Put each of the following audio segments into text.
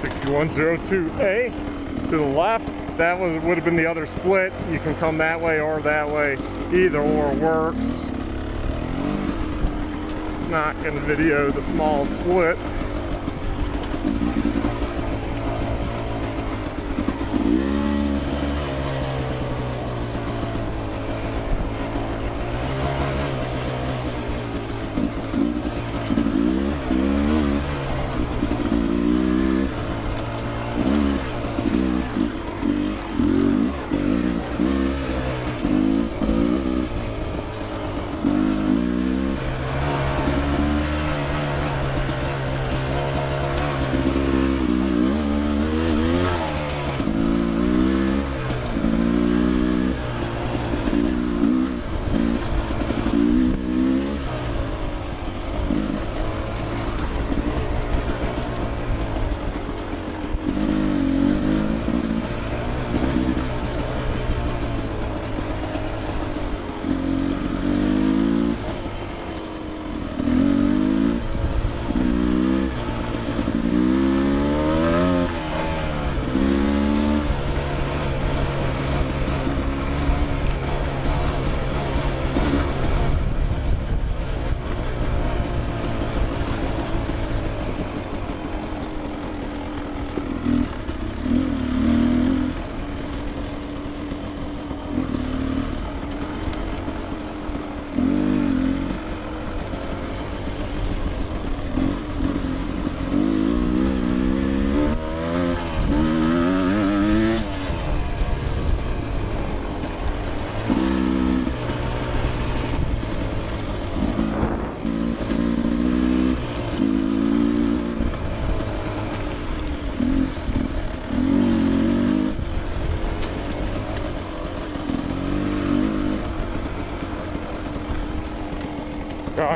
6102A to the left. That was would have been the other split. You can come that way or that way. Either or works. Not gonna video the small split.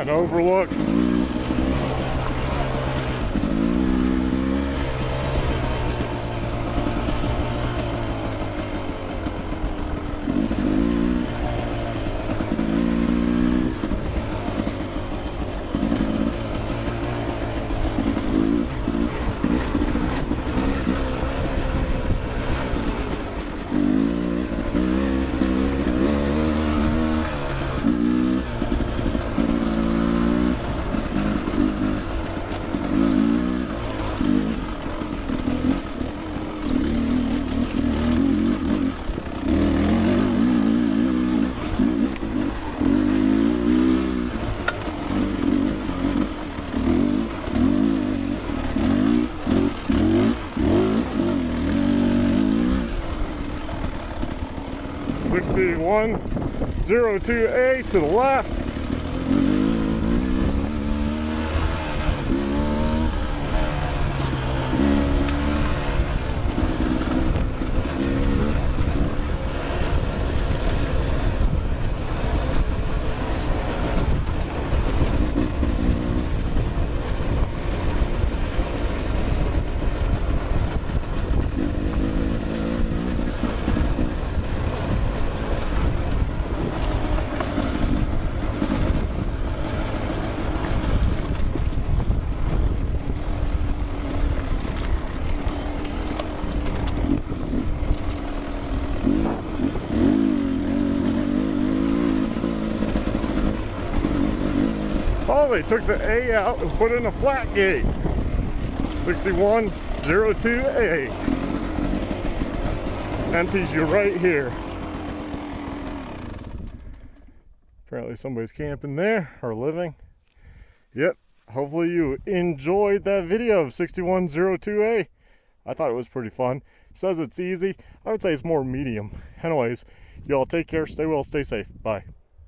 An overlook. 6102A to the left. Oh, they took the A out and put in a flat gate. 6102A. Empties you right here. Apparently somebody's camping there or living. Yep. Hopefully you enjoyed that video of 6102A. I thought it was pretty fun. says it's easy. I would say it's more medium. Anyways, y'all take care, stay well, stay safe. Bye.